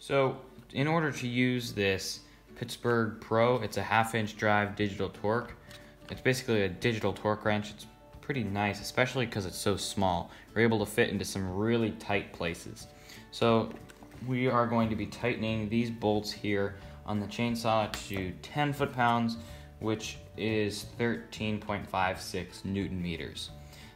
So in order to use this Pittsburgh Pro, it's a half inch drive digital torque. It's basically a digital torque wrench. It's pretty nice, especially because it's so small. We're able to fit into some really tight places. So we are going to be tightening these bolts here on the chainsaw to 10 foot-pounds, which is 13.56 newton meters.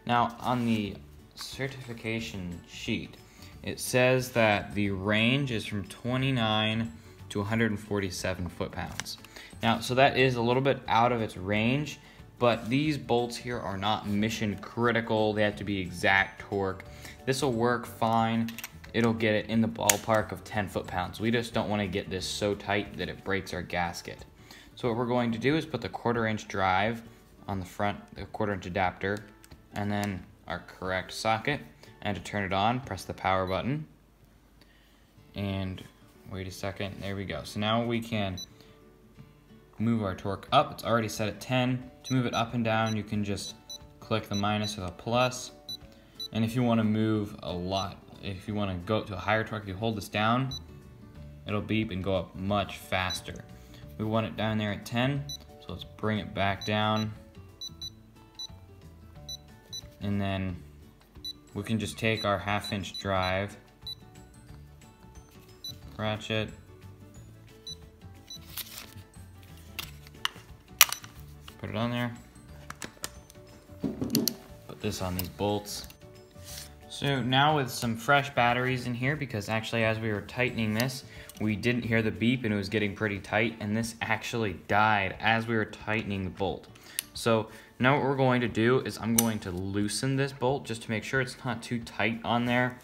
Now on the certification sheet, it says that the range is from 29 to 147 foot-pounds. Now, so that is a little bit out of its range, but these bolts here are not mission critical. They have to be exact torque. This will work fine. It'll get it in the ballpark of 10 foot-pounds. We just don't want to get this so tight that it breaks our gasket. So what we're going to do is put the quarter inch drive on the front, the quarter inch adapter, and then our correct socket. And to turn it on, press the power button. And wait a second, there we go. So now we can move our torque up. It's already set at 10. To move it up and down, you can just click the minus or the plus. And if you want to move a lot, if you want to go to a higher torque, you hold this down, it'll beep and go up much faster. We want it down there at 10, so let's bring it back down. And then we can just take our half inch drive, ratchet, put it on there, put this on these bolts. So now with some fresh batteries in here, because actually as we were tightening this, we didn't hear the beep and it was getting pretty tight, and this actually died as we were tightening the bolt. So now what we're going to do is I'm going to loosen this bolt just to make sure it's not too tight on there.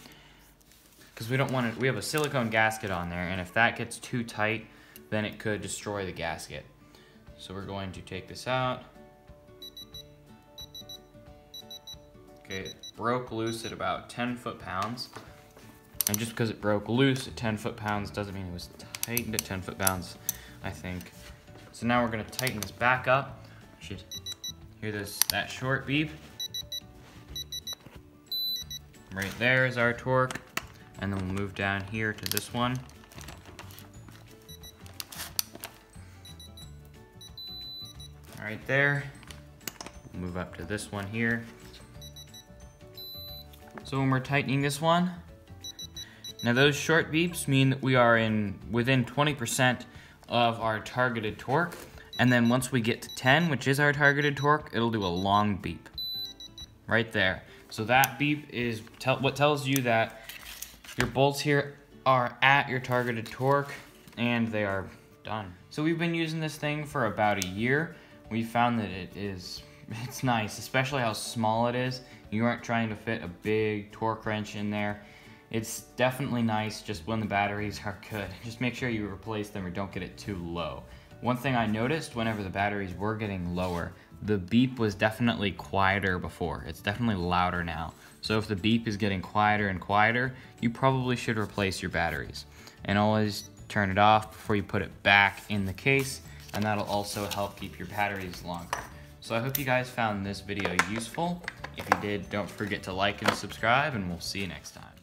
Because we don't want it, we have a silicone gasket on there, and if that gets too tight, then it could destroy the gasket. So we're going to take this out. Okay, it broke loose at about 10 foot-pounds. And just because it broke loose at 10 foot-pounds doesn't mean it was tightened at 10 foot-pounds, I think. So now we're gonna tighten this back up hear this that short beep. Right there is our torque. And then we'll move down here to this one. Right there. Move up to this one here. So when we're tightening this one, now those short beeps mean that we are in within 20% of our targeted torque. And then once we get to 10, which is our targeted torque, it'll do a long beep. Right there. So that beep is tell what tells you that your bolts here are at your targeted torque and they are done. So we've been using this thing for about a year. We found that it is, it's nice, especially how small it is. You aren't trying to fit a big torque wrench in there. It's definitely nice just when the batteries are good. Just make sure you replace them or don't get it too low. One thing I noticed whenever the batteries were getting lower, the beep was definitely quieter before. It's definitely louder now. So if the beep is getting quieter and quieter, you probably should replace your batteries. And always turn it off before you put it back in the case, and that'll also help keep your batteries longer. So I hope you guys found this video useful. If you did, don't forget to like and subscribe, and we'll see you next time.